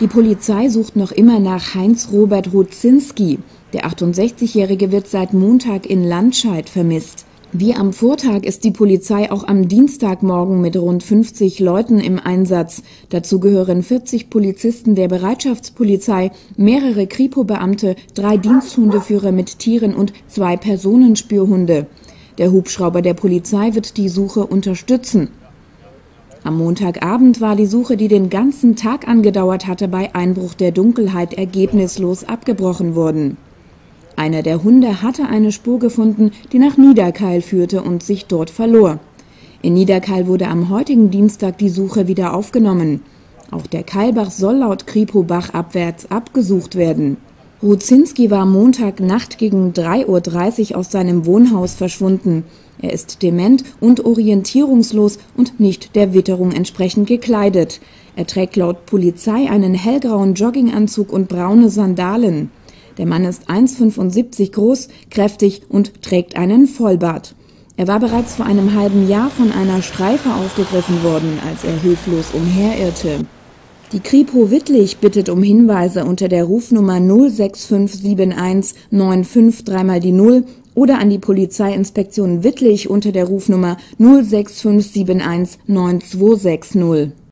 Die Polizei sucht noch immer nach Heinz-Robert Rudzinski. Der 68-Jährige wird seit Montag in Landscheid vermisst. Wie am Vortag ist die Polizei auch am Dienstagmorgen mit rund 50 Leuten im Einsatz. Dazu gehören 40 Polizisten der Bereitschaftspolizei, mehrere Kripo-Beamte, drei Diensthundeführer mit Tieren und zwei Personenspürhunde. Der Hubschrauber der Polizei wird die Suche unterstützen. Am Montagabend war die Suche, die den ganzen Tag angedauert hatte, bei Einbruch der Dunkelheit ergebnislos abgebrochen worden. Einer der Hunde hatte eine Spur gefunden, die nach Niederkeil führte und sich dort verlor. In Niederkeil wurde am heutigen Dienstag die Suche wieder aufgenommen. Auch der Keilbach soll laut Kripo Bach abwärts abgesucht werden. Rudzinski war Montag Nacht gegen 3.30 Uhr aus seinem Wohnhaus verschwunden. Er ist dement und orientierungslos und nicht der Witterung entsprechend gekleidet. Er trägt laut Polizei einen hellgrauen Jogginganzug und braune Sandalen. Der Mann ist 1,75 groß, kräftig und trägt einen Vollbart. Er war bereits vor einem halben Jahr von einer Streife aufgegriffen worden, als er hilflos umherirrte. Die Kripo Wittlich bittet um Hinweise unter der Rufnummer 06571 95 dreimal die 0 oder an die Polizeiinspektion Wittlich unter der Rufnummer 06571 9260.